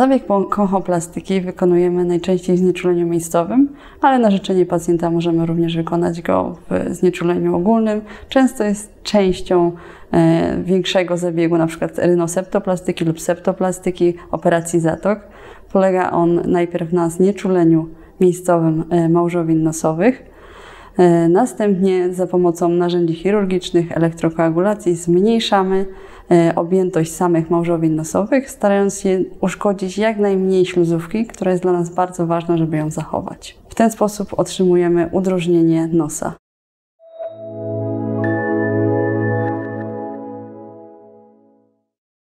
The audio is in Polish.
Zabieg konchoplastyki wykonujemy najczęściej w znieczuleniu miejscowym, ale na życzenie pacjenta możemy również wykonać go w znieczuleniu ogólnym. Często jest częścią e, większego zabiegu, np. rynoseptoplastyki lub septoplastyki, operacji zatok. Polega on najpierw na znieczuleniu miejscowym e, małżowin nosowych. E, następnie za pomocą narzędzi chirurgicznych, elektrokoagulacji zmniejszamy objętość samych małżowin nosowych, starając się uszkodzić jak najmniej śluzówki, która jest dla nas bardzo ważna, żeby ją zachować. W ten sposób otrzymujemy udrożnienie nosa.